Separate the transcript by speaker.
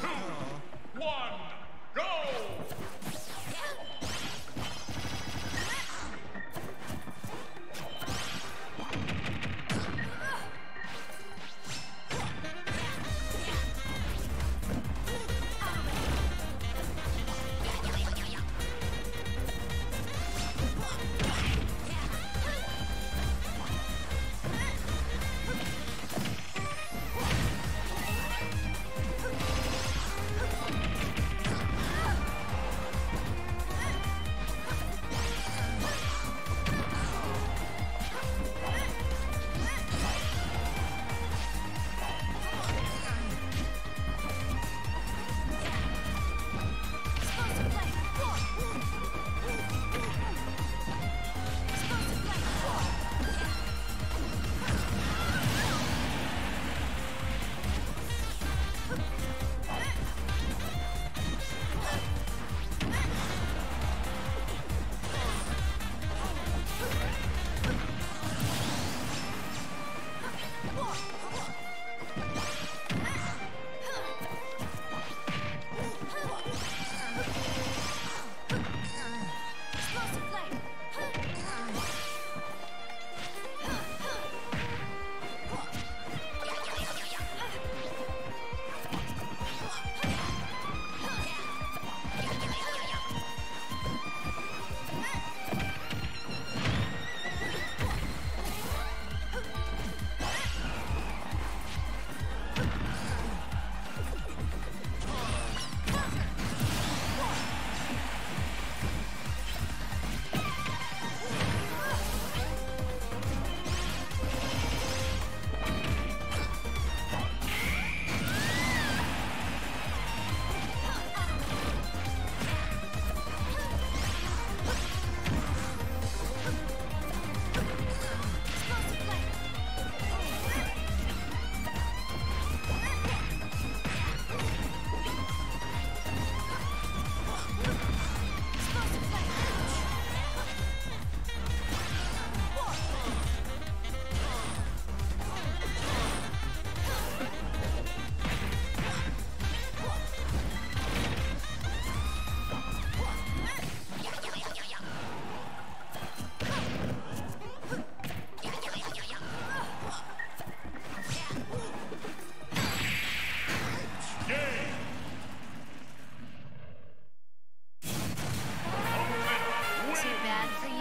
Speaker 1: two, one, go! bad for you.